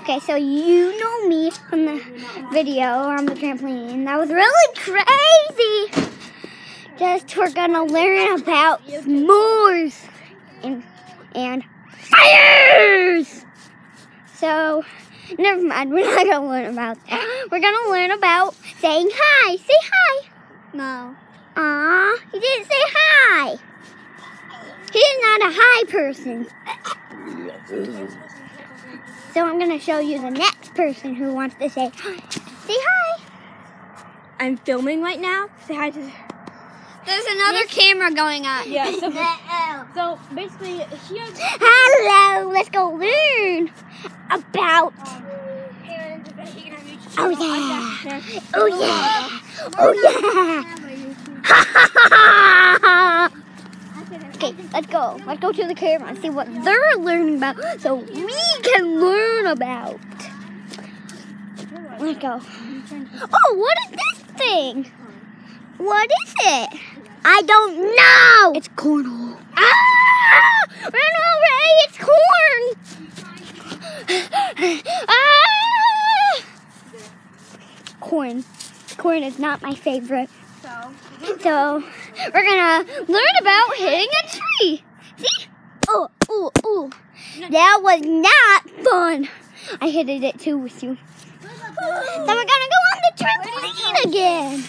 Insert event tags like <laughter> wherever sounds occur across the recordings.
Okay, so you know me from the video on the trampoline. That was really crazy. Just we're gonna learn about s'mores and and fires. So never mind, we're not gonna learn about that. We're gonna learn about saying hi. Say hi. No. Aw, he didn't say hi. He's not a hi person. So I'm gonna show you the next person who wants to say hi. Say hi. I'm filming right now. Say hi to. There's another camera going on. Yeah. So, <laughs> so basically, here. Hello, let's go learn about. Oh yeah. Oh yeah. Oh yeah. <laughs> <laughs> okay, let's go. Let's go to the camera and see what they're learning about so we can learn about. Let's go. Oh, what is this thing? What is it? I don't know. It's cornhole. Ah! Run away! It's corn! ah! Corn. Corn is not my favorite. So. We're gonna learn about hitting a tree. See? Oh, oh, oh. That was not fun. I hit it too with you. Then we're gonna go on the trampoline again.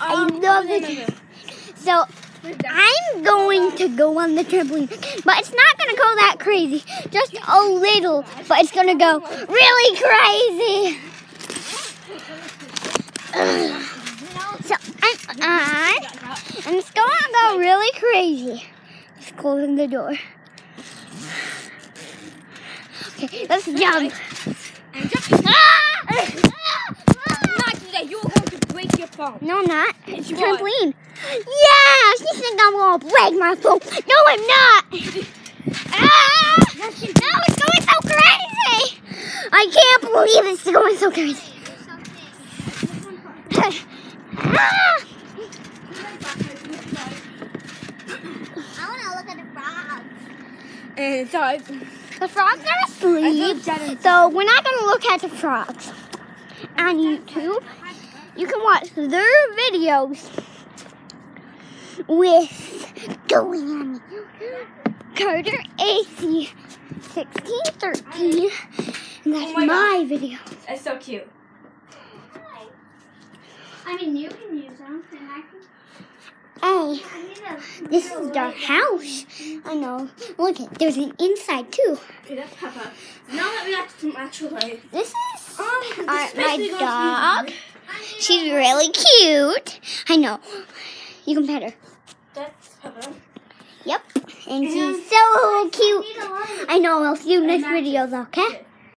I Um, love it. So, I'm going to go on the trampoline, but it's not going to go that crazy. Just a little, but it's going to go really crazy. Ugh. So, I'm, just to go really crazy. Just closing the door. Okay, let's jump. Ah! Not today. You're going to break your phone. No, I'm not. It's a You are. trampoline. Yeah, she think I'm gonna break my phone. No, I'm not. Ah! No, it's going so crazy. I can't believe it's going so crazy. <laughs> Ah! I want to look at the frogs. And so, I- The frogs are asleep, I feel jealous. so we're not gonna look at the frogs on YouTube. You can watch their videos with going on Carter AC sixteen thirteen, and that's Oh my my video. it's so cute. I mean, you can use them, and I can. Hey, this is our house. I know. Look, it. There's an inside too. Okay, that's Peppa. Now that we got some actual life. This is Um, our, basically my dog. She's really cute. I know. You can pet her. That's Peppa. Yep. And she's so cute. I know. I'll see you next videos, okay?